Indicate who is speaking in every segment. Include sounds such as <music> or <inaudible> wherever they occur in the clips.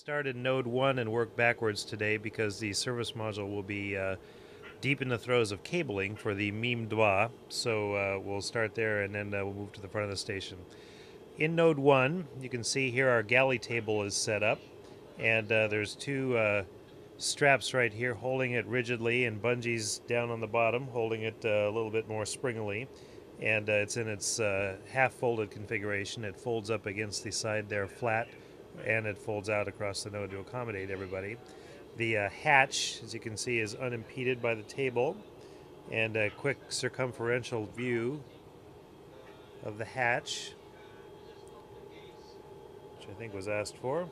Speaker 1: start in node 1 and work backwards today because the service module will be uh, deep in the throes of cabling for the MIM Dva. So uh, we'll start there and then uh, we'll move to the front of the station. In node 1, you can see here our galley table is set up and uh, there's two uh, straps right here holding it rigidly and bungees down on the bottom holding it uh, a little bit more springily and it's in its half folded configuration. It folds up against the side there flat and it folds out across the node to accommodate everybody. The uh, hatch, as you can see, is unimpeded by the table, and a quick circumferential view of the hatch, which I think was asked for.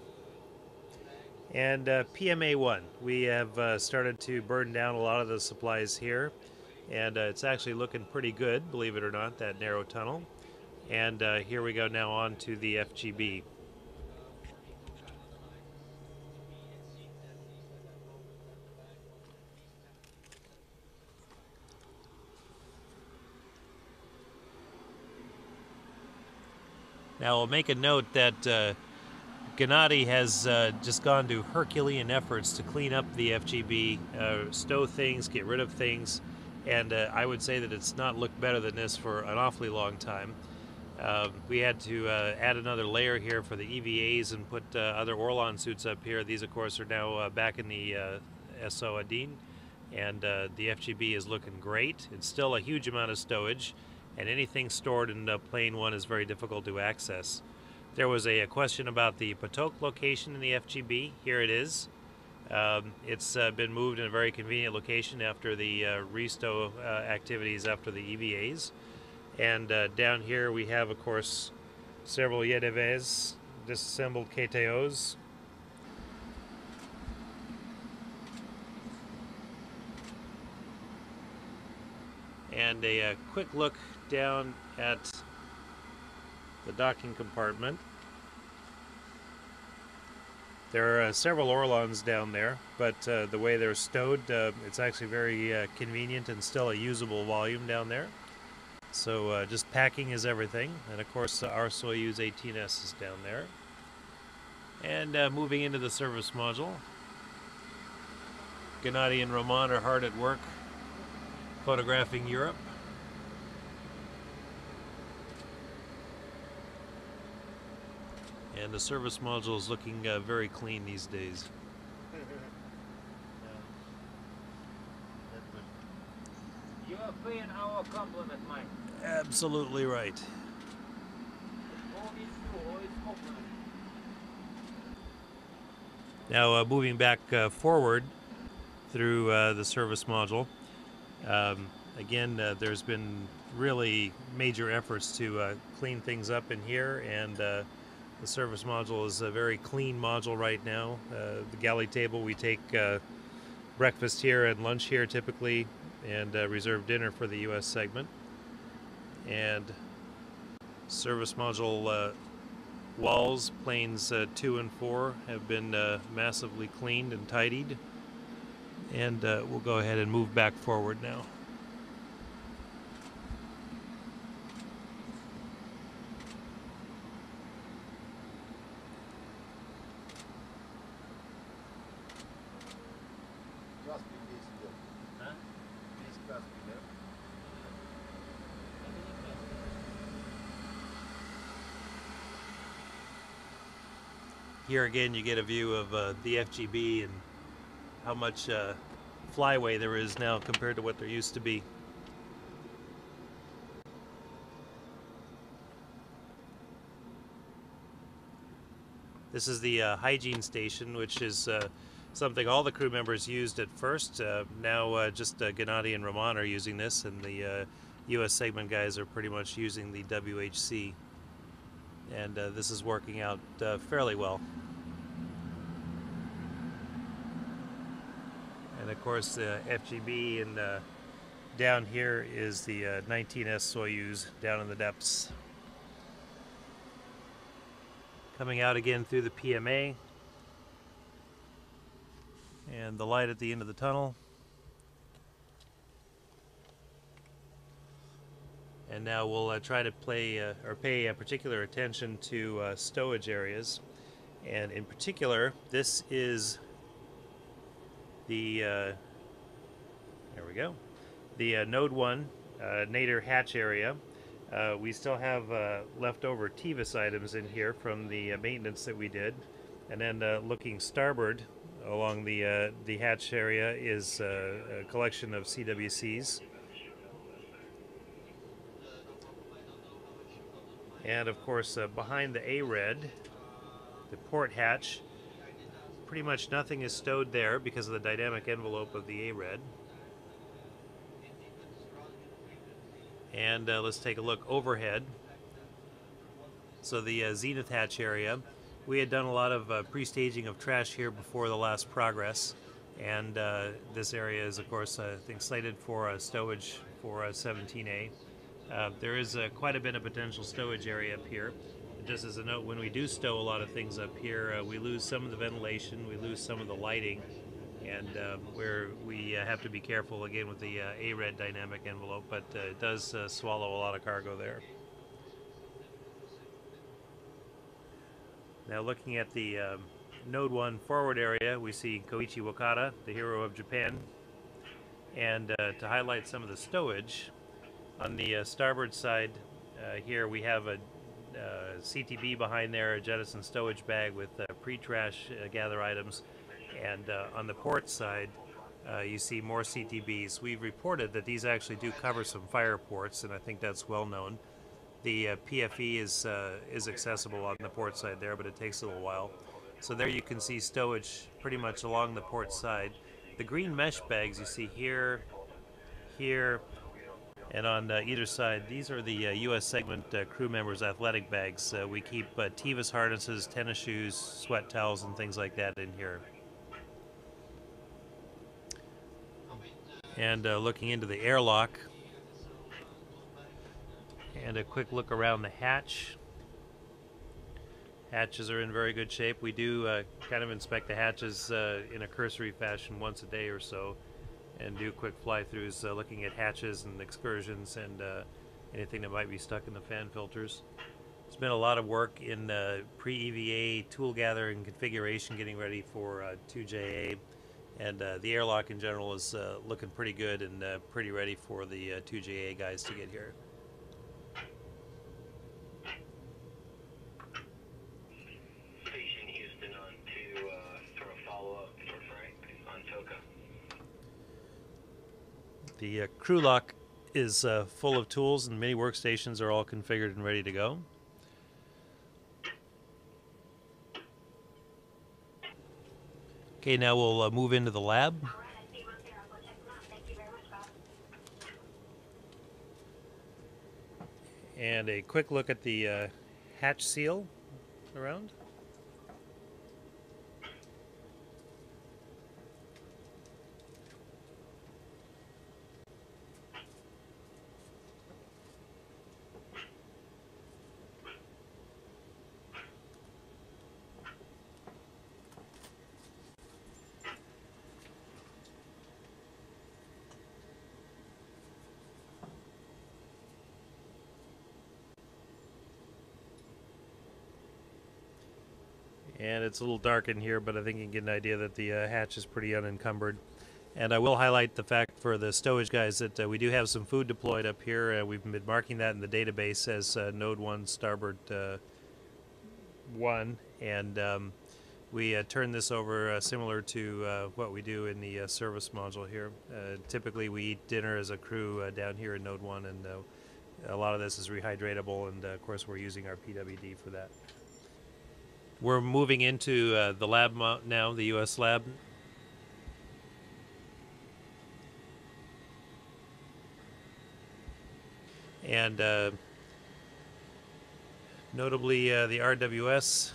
Speaker 1: And uh, PMA 1, we have uh, started to burn down a lot of the supplies here, and uh, it's actually looking pretty good, believe it or not, that narrow tunnel. And uh, here we go now on to the FGB. Now, I'll make a note that uh, Gennady has uh, just gone to Herculean efforts to clean up the FGB, uh, stow things, get rid of things, and uh, I would say that it's not looked better than this for an awfully long time. Uh, we had to uh, add another layer here for the EVAs and put uh, other Orlan suits up here. These, of course, are now back in the SO Odin, and the FGB is looking great. It's still a huge amount of stowage and anything stored in the plane one is very difficult to access. There was a, a question about the Potok location in the FGB. Here it is. Um, it's uh, been moved in a very convenient location after the uh, restow uh, activities after the EVAs. And uh, down here we have, of course, several YDVs, disassembled KTOs. And a, quick look down at the docking compartment. There are uh, several Orlans down there, but uh, the way they're stowed, uh, it's actually very uh, convenient and still a usable volume down there. So uh, just packing is everything. And of course, our Soyuz 18S is down there. And uh, moving into the service module, Gennady and Roman are hard at work photographing Europe. And the service module is looking uh, very clean these days. <laughs>
Speaker 2: You are paying our compliment, Mike.
Speaker 1: Absolutely right. Now, uh, moving back uh, forward through uh, the service module, um, again, uh, there's been really major efforts to uh, clean things up in here and the service module is a very clean module right now. Uh, the galley table, we take uh, breakfast here and lunch here typically, and uh, reserve dinner for the U.S. segment. And service module uh, walls, planes uh, two and four, have been uh, massively cleaned and tidied. And we'll go ahead and move back forward now. Here again you get a view of uh, the FGB and how much uh, flyway there is now compared to what there used to be. This is the uh, hygiene station, which is uh, something all the crew members used at first. Uh, now uh, just Gennady and Roman are using this, and the U.S. segment guys are pretty much using the WHC and uh, this is working out uh, fairly well. And of course the FGB and down here is the 19S uh, Soyuz down in the depths. Coming out again through the PMA and the light at the end of the tunnel. And now we'll uh, try to play uh, or pay particular attention to uh, stowage areas And in particular, this is the, uh, there we go, the uh, Node 1 uh, Nadir hatch area. Uh, we still have uh, leftover TVIS items in here from the uh, maintenance that we did. And then uh, looking starboard along the, uh, the hatch area is uh, a collection of CWCs. And of course, uh, behind the ARED, the port hatch, pretty much nothing is stowed there because of the dynamic envelope of the ARED. And uh, let's take a look overhead. So the uh, zenith hatch area, we had done a lot of uh, pre-staging of trash here before the last progress. And uh, this area is, of course, I think slated for uh, stowage for 17A. Uh, there is quite a bit of potential stowage area up here. Just as a note, when we do stow a lot of things up here, uh, we lose some of the ventilation, we lose some of the lighting, and uh, where we uh, have to be careful again with the ARED dynamic envelope, but it does swallow a lot of cargo there. Now looking at the um, Node 1 forward area, we see Koichi Wakata, the hero of Japan. And to highlight some of the stowage, on the uh, starboard side uh, here we have a uh, CTB behind there, a jettison stowage bag with uh, pre-trash gather items. And on the port side, you see more CTBs. We've reported that these actually do cover some fire ports, and I think that's well known. The PFE is, is accessible on the port side there, but it takes a little while. So there you can see stowage pretty much along the port side. The green mesh bags you see here, here, and on uh, either side, these are the uh, U.S. segment uh, crew members' athletic bags. Uh, we keep uh, TVIS harnesses, tennis shoes, sweat towels, and things like that in here. And uh, looking into the airlock, and a quick look around the hatch. Hatches are in very good shape. We do kind of inspect the hatches in a cursory fashion once a day or so and do quick fly-throughs uh, looking at hatches and excursions and uh, anything that might be stuck in the fan filters. It's been a lot of work in uh, pre-EVA tool gathering configuration getting ready for 2JA uh, and uh, the airlock in general is uh, looking pretty good and pretty ready for the 2JA guys to get here. The uh, crew lock is uh, full of tools and many workstations are all configured and ready to go. Okay, now we'll uh, move into the lab. And a quick look at the uh, hatch seal around. and it's a little dark in here, but I think you can get an idea that the uh, hatch is pretty unencumbered. And I will highlight the fact for the stowage guys that uh, we do have some food deployed up here. Uh, we've been marking that in the database as uh, Node 1 Starboard uh, 1, and um, we uh, turn this over similar to what we do in the service module here. typically, we eat dinner as a crew down here in Node 1, and a lot of this is rehydratable, and of course, we're using our PWD for that. We're moving into uh, the lab now, the U.S. lab. And uh, notably uh, the RWS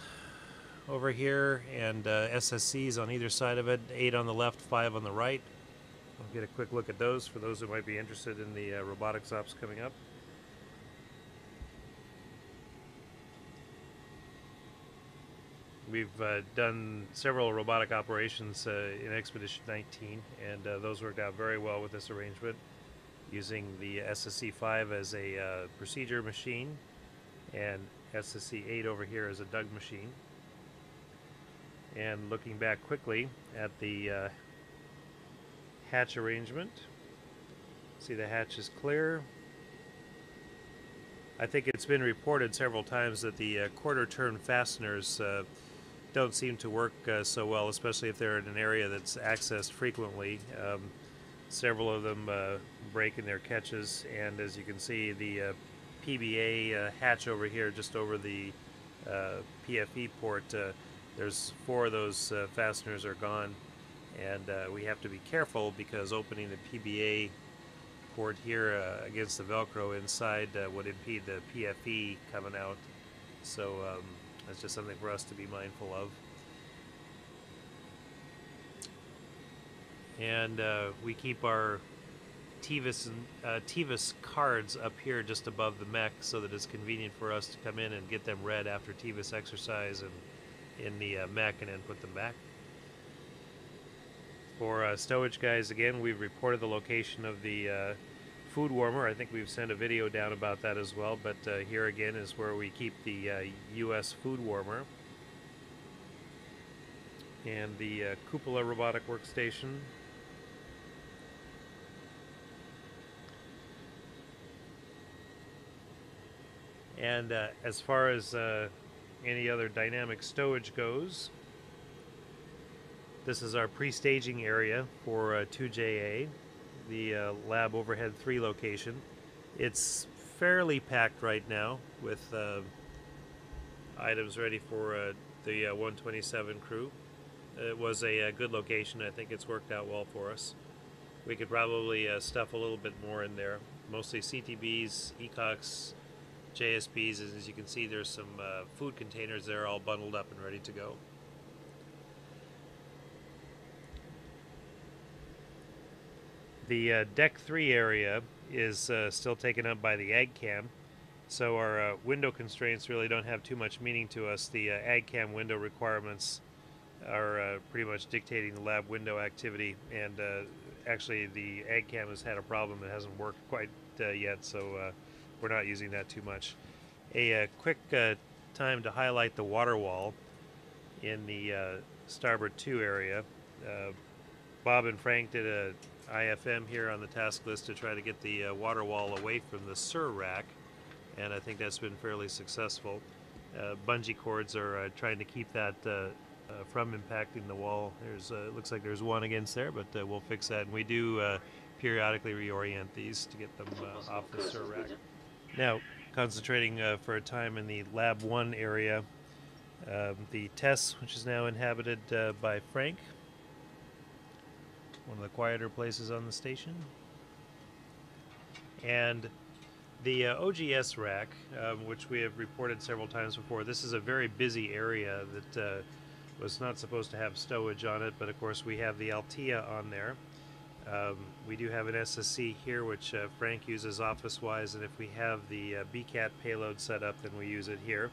Speaker 1: over here and uh, SSCs on either side of it, eight on the left, five on the right. I'll get a quick look at those for those who might be interested in the uh, robotics ops coming up. We've uh, done several robotic operations uh, in Expedition 19, and uh, those worked out very well with this arrangement, using the SSC-5 as a uh, procedure machine, and SSC-8 over here as a DOUG machine. And looking back quickly at the uh, hatch arrangement, see the hatch is clear. I think it's been reported several times that the uh, quarter turn fasteners uh, don't seem to work uh, so well, especially if they're in an area that's accessed frequently. Um, several of them uh, break in their catches, and as you can see, the uh, PBA uh, hatch over here, just over the PFE port, there's four of those uh, fasteners are gone and uh, we have to be careful because opening the PBA port here uh, against the velcro inside uh, would impede the PFE coming out so um, that's just something for us to be mindful of and uh, we keep our TVIS, uh, TVIS cards up here just above the MEC so that it's convenient for us to come in and get them read after TVIS exercise and in the uh, MEC and then put them back. For uh, stowage guys, again, we've reported the location of the uh, food warmer. I think we've sent a video down about that as well, but uh, here again is where we keep the US uh, food warmer. And the uh, cupola robotic workstation. And as far as any other dynamic stowage goes. This is our pre-staging area for uh, 2JA, the uh, lab overhead 3 location. It's fairly packed right now with uh, items ready for uh, the uh, 127 crew. It was a, a, uh, good location. I think it's worked out well for us. We could probably stuff a little bit more in there. Mostly CTBs, ECOCs, JSBs, as you can see, there's some uh, food containers there all bundled up and ready to go. The uh, deck 3 area is uh, still taken up by the AgCam, so our uh, window constraints really don't have too much meaning to us. The uh, AgCam window requirements are uh, pretty much dictating the lab window activity, and actually the AgCam has had a problem that hasn't worked quite yet, so we're not using that too much. A, uh, quick uh, time to highlight the water wall in the uh, starboard 2 area. Uh, Bob and Frank did a IFM here on the task list to try to get the uh, water wall away from the CIR rack, and I think that's been fairly successful. Uh, bungee cords are trying to keep that from impacting the wall. There's looks like there's one against there, but we'll fix that. And we do periodically reorient these to get them off the CIR rack. Now, concentrating uh, for a time in the Lab 1 area, um, the TESS, which is now inhabited uh, by Frank, one of the quieter places on the station. And the uh, OGS rack, um, which we have reported several times before, this is a very busy area that uh, was not supposed to have stowage on it, but of course we have the Altea on there. Um, we do have an SSC here, which uh, Frank uses office-wise, and if we have the uh, BCAT payload set up, then we use it here.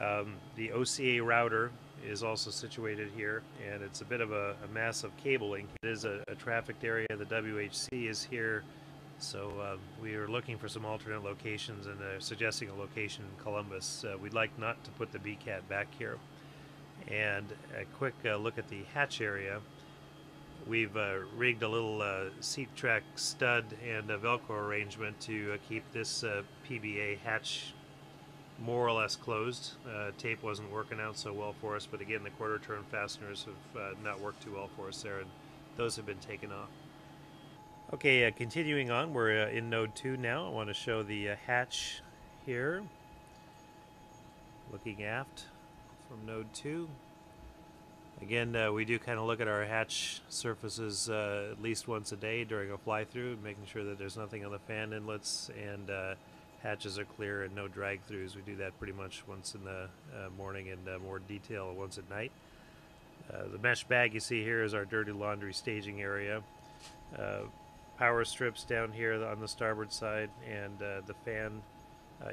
Speaker 1: Um, the OCA router is also situated here, and it's a bit of a, a massive cabling. It is a, a, trafficked area. The WHC is here, so uh, we are looking for some alternate locations and uh, suggesting a location in Columbus. Uh, we'd like not to put the BCAT back here. And a quick uh, look at the hatch area. We've uh, rigged a little seat track stud and a Velcro arrangement to keep this PBA hatch more or less closed. Uh, tape wasn't working out so well for us, but again, the quarter turn fasteners have uh, not worked too well for us there, and those have been taken off. Okay, continuing on, we're in node 2 now. I want to show the hatch here, looking aft from node 2. Again, uh, we do kind of look at our hatch surfaces uh, at least once a day during a fly through, making sure that there's nothing on the fan inlets and uh, hatches are clear and no drag throughs. We do that pretty much once in the uh, morning and uh, more detail once at night. Uh, the mesh bag you see here is our dirty laundry staging area. power strips down here on the starboard side and the fan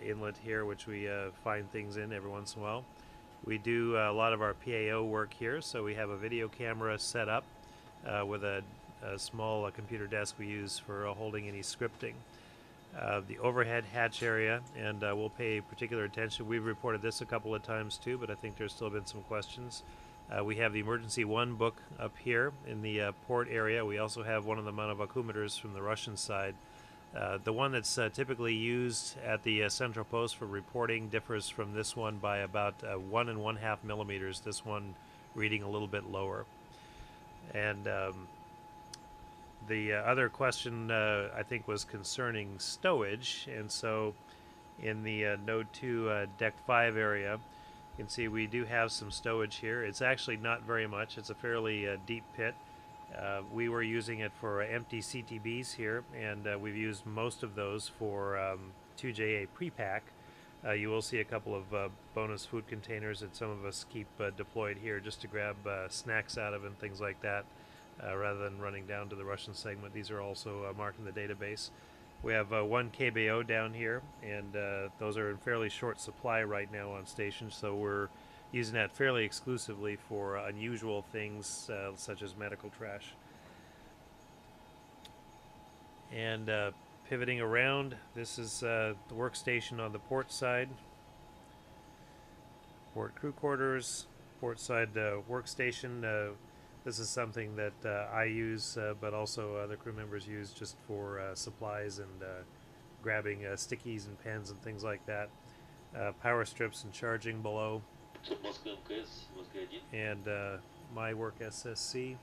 Speaker 1: inlet here, which we find things in every once in a while. We do a lot of our PAO work here, so we have a video camera set up uh, with a, a small uh, computer desk we use for uh, holding any scripting. The overhead hatch area, and uh, we'll pay particular attention. We've reported this a couple of times too, but I think there's still been some questions. Uh, we have the emergency one book up here in the uh, port area. We also have one of the monovacuumeters from the Russian side. Uh, the one that's uh, typically used at the uh, central post for reporting differs from this one by about one and one half millimeters. This one reading a little bit lower. And um, the other question I think was concerning stowage, and so in the Node 2 Deck 5 area, you can see we do have some stowage here. It's actually not very much. It's a fairly uh, deep pit. Uh, we were using it for empty CTBs here, and uh, we've used most of those for um, 2JA pre-pack. Uh, you will see a couple of uh, bonus food containers that some of us keep uh, deployed here just to grab snacks out of and things like that, rather than running down to the Russian segment. These are also marked in the database. We have uh, one KBO down here, and uh, those are in fairly short supply right now on station, so we're using that fairly exclusively for unusual things uh, such as medical trash. And uh, pivoting around, this is uh, the workstation on the port side. Port crew quarters, port side uh, workstation this is something that uh, I use, uh, but also other crew members use just for uh, supplies and uh, grabbing uh, stickies and pens and things like that. Uh, power strips and charging below. And my work SSC.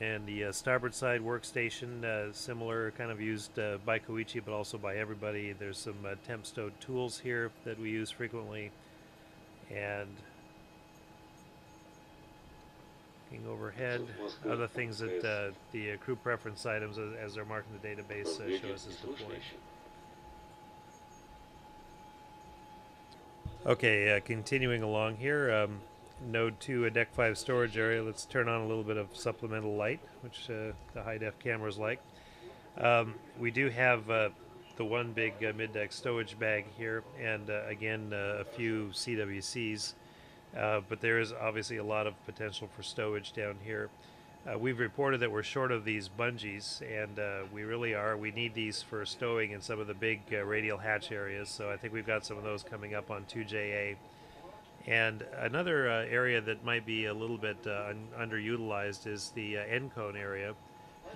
Speaker 1: And the starboard side workstation, similar, kind of used by Koichi, but also by everybody. There's some temp stowed tools here that we use frequently. And Looking overhead, other things that uh, the uh, crew preference items as, as, they're marking the database uh, show us as deployed. Okay, uh, continuing along here, um, node 2, a deck 5 storage area. Let's turn on a little bit of supplemental light, which uh, the high def cameras like. Um, we do have uh, the one big mid deck stowage bag here, and again, a few CWCs. Uh, but there is obviously a lot of potential for stowage down here. Uh, we've reported that we're short of these bungees, and uh, we really are. We need these for stowing in some of the big uh, radial hatch areas, so I think we've got some of those coming up on 2JA. And another uh, area that might be a little bit uh, un underutilized is the end cone area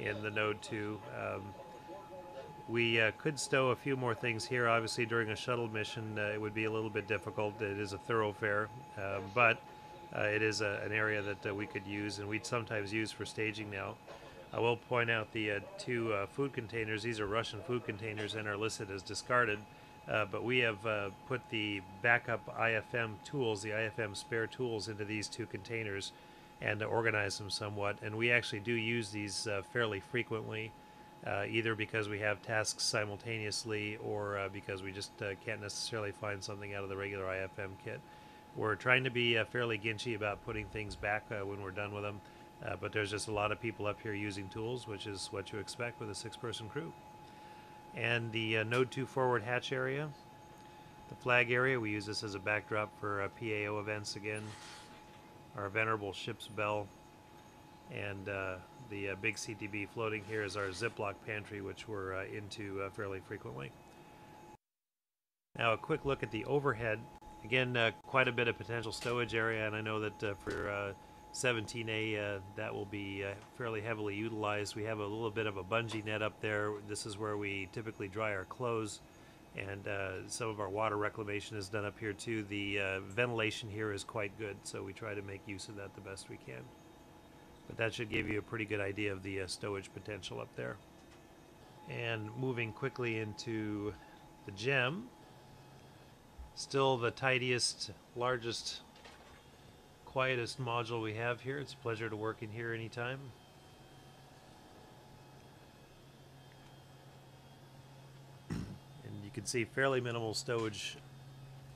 Speaker 1: in the Node 2. Um, we uh, could stow a few more things here. Obviously, during a shuttle mission, uh, it would be a little bit difficult. It is a thoroughfare, um, but uh, it is a, an area that uh, we could use, and we'd sometimes use for staging now. I will point out the uh, two uh, food containers. These are Russian food containers and are listed as discarded, but we have put the backup IFM tools, the IFM spare tools, into these two containers and organize them somewhat. And we actually do use these fairly frequently uh, either because we have tasks simultaneously or uh, because we just uh, can't necessarily find something out of the regular IFM kit. We're trying to be uh, fairly ginchy about putting things back uh, when we're done with them, uh, but there's just a lot of people up here using tools, which is what you expect with a six-person crew. And the Node 2 forward hatch area, the flag area, we use this as a backdrop for PAO events again. Our venerable ship's bell and the uh, big CTB floating here is our Ziploc pantry, which we're uh, into uh, fairly frequently. Now a quick look at the overhead. Again, uh, quite a bit of potential stowage area, and I know that uh, for 17A that will be fairly heavily utilized. We have a little bit of a bungee net up there. This is where we typically dry our clothes and uh, some of our water reclamation is done up here too. The uh, ventilation here is quite good, so we try to make use of that the best we can. But that should give you a pretty good idea of the uh, stowage potential up there. And moving quickly into the JEM, still the tidiest, largest, quietest module we have here. It's a pleasure to work in here anytime. and you can see fairly minimal stowage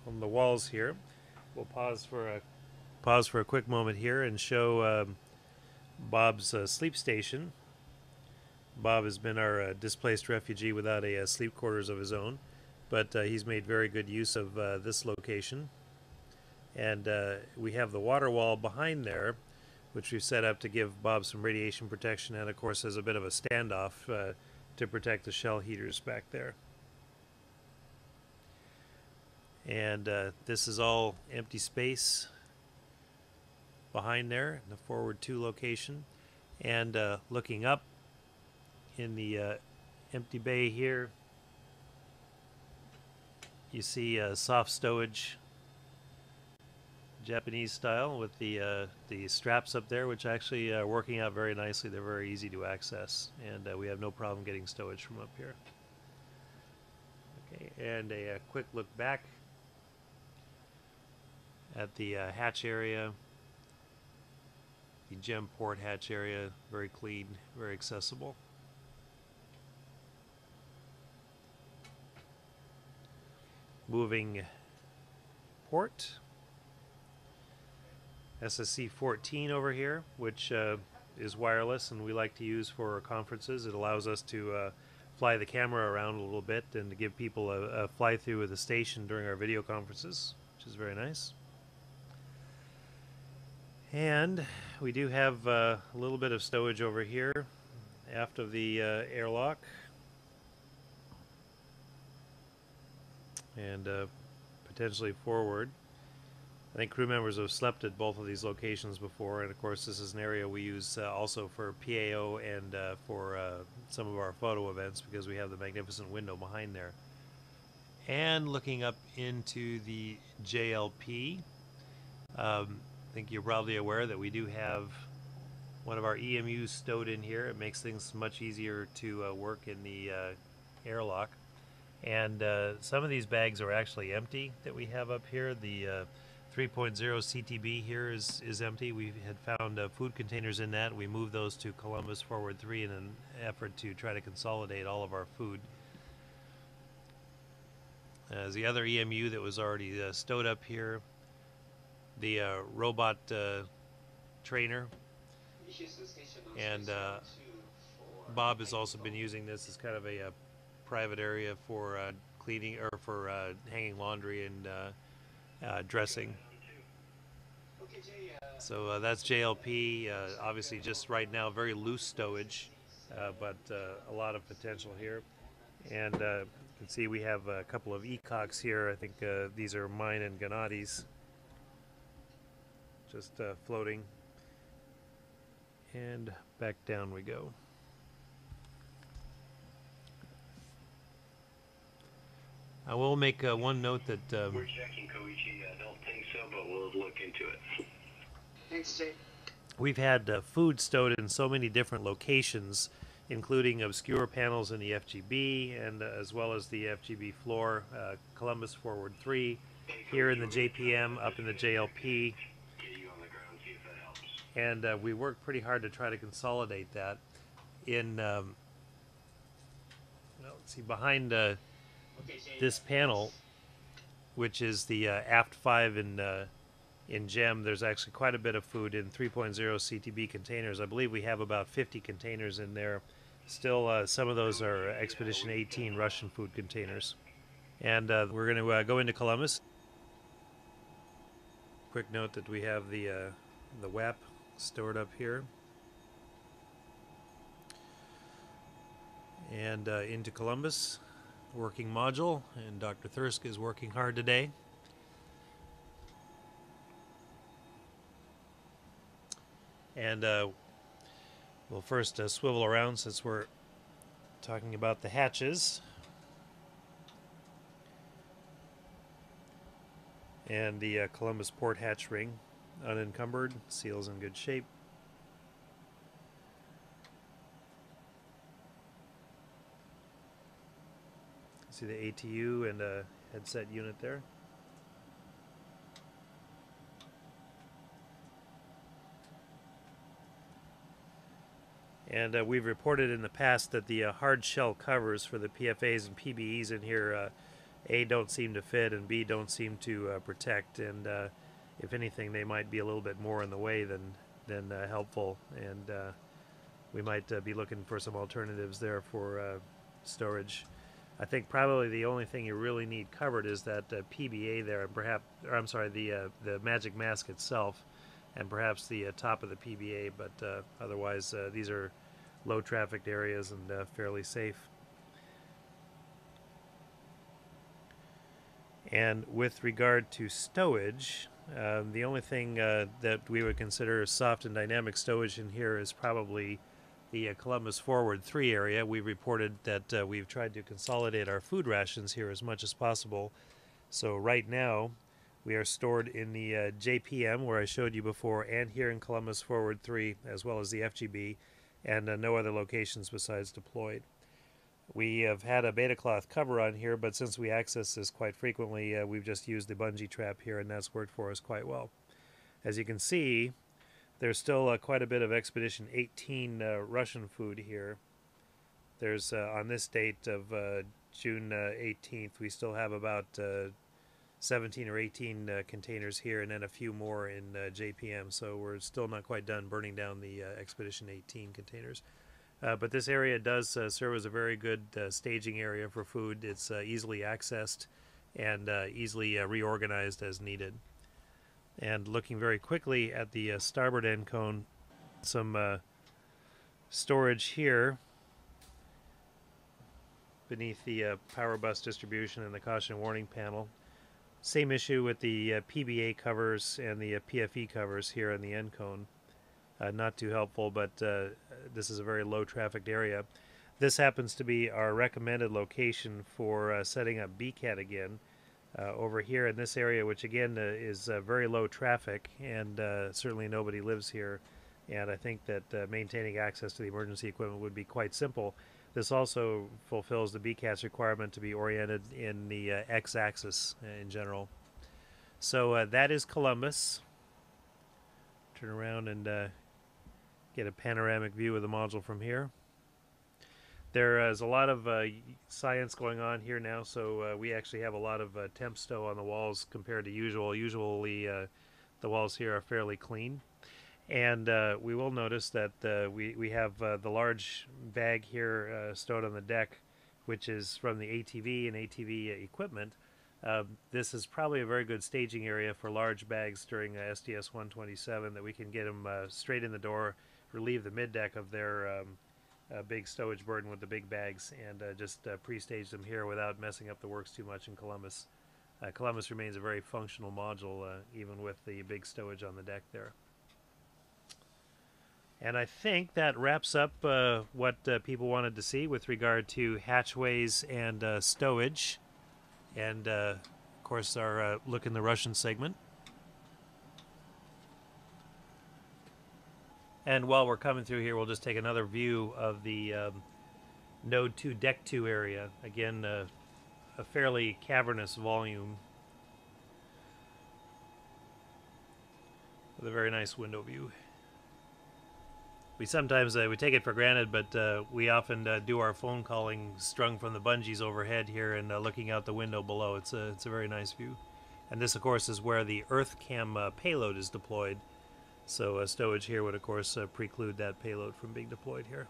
Speaker 1: on the walls here. We'll pause for a pause for a quick moment here and show um, Bob's uh, sleep station. Bob has been our uh, displaced refugee without a uh, sleep quarters of his own, but uh, he's made very good use of uh, this location. And we have the water wall behind there, which we've set up to give Bob some radiation protection and, of course, as a bit of a standoff to protect the shell heaters back there. And this is all empty space behind there in the forward two location. And uh, looking up in the uh, empty bay here, you see uh, soft stowage Japanese style with the uh, the straps up there, which actually are working out very nicely. They're very easy to access, and uh, we have no problem getting stowage from up here. Okay, and a, a quick look back at the uh, hatch area, the JEM port hatch area, very clean, very accessible. Moving port. SSC 14 over here, which uh, is wireless and we like to use for conferences. It allows us to uh, fly the camera around a little bit and to give people a, a fly through of the station during our video conferences, which is very nice. And we do have uh, a little bit of stowage over here aft of the uh, airlock. And uh, potentially forward. I think crew members have slept at both of these locations before, and of course, this is an area we use uh, also for PAO and uh, for uh, some of our photo events because we have the magnificent window behind there. And looking up into the JLP, um, think you're probably aware that we do have one of our EMUs stowed in here. It makes things much easier to uh, work in the uh, airlock. And uh, some of these bags are actually empty that we have up here. The 3.0 CTB here is, is empty. We had found uh, food containers in that. We moved those to Columbus Forward 3 in an effort to try to consolidate all of our food. As the other EMU that was already uh, stowed up here, the uh, robot uh, trainer, and uh, Bob has also been using this as kind of a, a private area for cleaning or for hanging laundry and uh, dressing. So uh, that's JLP. Uh, obviously, just right now, very loose stowage, uh, but uh, a lot of potential here. And uh, you can see we have a couple of ECOCs here. I think these are mine and Gennadi's. Just floating. And back down we go. I will make uh, one note that um,
Speaker 3: we're checking Koichi. I don't think so, but we'll look into it.
Speaker 4: Thanks, Jay.
Speaker 1: We've had uh, food stowed in so many different locations, including obscure panels in the FGB and uh, as well as the FGB floor, uh, Columbus Forward 3, here in the JPM, up in the JLP. And uh, we worked pretty hard to try to consolidate that in, um, well, let's see, behind uh, this panel, which is the uh, aft 5 in, uh, in JEM, there's actually quite a bit of food in 3.0 CTB containers. I believe we have about 50 containers in there. Still, uh, some of those are Expedition 18 Russian food containers. And uh, we're going to uh, go into Columbus. Quick note that we have the, uh, the WAP stored up here. And into Columbus working module, and Dr. Thirsk is working hard today. And uh, we'll first uh, swivel around since we're talking about the hatches. And the uh, Columbus port hatch ring, unencumbered, seals in good shape. See the ATU and a headset unit there. And uh, we've reported in the past that the uh, hard shell covers for the PFAs and PBEs in here, uh, A, don't seem to fit, and B, don't seem to uh, protect. And uh, if anything, they might be a little bit more in the way than, than uh, helpful. And we might be looking for some alternatives there for storage. I think probably the only thing you really need covered is that uh, PBA there, and perhaps, or I'm sorry, the uh, the magic mask itself, and perhaps the uh, top of the PBA. But uh, otherwise, uh, these are low trafficked areas and uh, fairly safe. And with regard to stowage, Um, the only thing uh, that we would consider soft and dynamic stowage in here is probably the uh, Columbus Forward 3 area. We reported that uh, we've tried to consolidate our food rations here as much as possible. So right now, we are stored in the uh, JPM where I showed you before, and here in Columbus Forward 3, as well as the FGB, and uh, no other locations besides deployed. We have had a beta cloth cover on here, but since we access this quite frequently, uh, we've just used the bungee trap here, and that's worked for us quite well. As you can see, there's still uh, quite a bit of Expedition 18 uh, Russian food here. There's, uh, on this date of uh, June 18th, we still have about 17 or 18 uh, containers here and then a few more in uh, JPM. So we're still not quite done burning down the uh, Expedition 18 containers. Uh, but this area does uh, serve as a very good uh, staging area for food. It's easily accessed and easily reorganized as needed. And looking very quickly at the starboard end cone, some storage here beneath the power bus distribution and the caution warning panel. Same issue with the uh, PBA covers and the uh, PFE covers here on the end cone. Uh, not too helpful, but uh, this is a very low trafficked area. This happens to be our recommended location for uh, setting up BCAT again. Uh, over here in this area, which again is very low traffic and certainly nobody lives here. And I think that maintaining access to the emergency equipment would be quite simple. This also fulfills the BCAT's requirement to be oriented in the uh, x-axis in general. So uh, that is Columbus. Turn around and uh, get a panoramic view of the module from here. There is a lot of uh, science going on here now, so uh, we actually have a lot of uh, temp stow on the walls compared to usual. Usually the walls here are fairly clean. And uh, we will notice that uh, we, we have uh, the large bag here uh, stowed on the deck, which is from the ATV and ATV equipment. Um, this is probably a very good staging area for large bags during STS 127 that we can get them uh, straight in the door, relieve the mid deck of their um, uh, big stowage burden with the big bags, and just pre-stage them here without messing up the works too much in Columbus. Columbus remains a very functional module, even with the big stowage on the deck there. And I think that wraps up uh, what uh, people wanted to see with regard to hatchways and uh, stowage. And, uh, of course, our uh, look in the Russian segment. And while we're coming through here, we'll just take another view of the um, Node 2 Deck 2 area. Again, uh, a fairly cavernous volume with a very nice window view we sometimes uh, we take it for granted, but uh, we often uh, do our phone calling strung from the bungees overhead here and uh, looking out the window below. It's a it's a very nice view, and this of course is where the EarthKAM uh, payload is deployed. So stowage here would of course uh, preclude that payload from being deployed here.